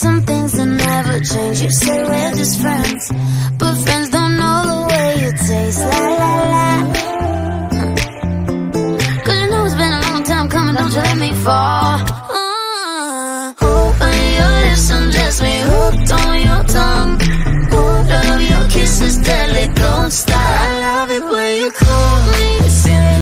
some things that never change. You say we're just friends, but friends don't know the way you taste. La la la. Cause you know it's been a long time coming, don't you let me fall.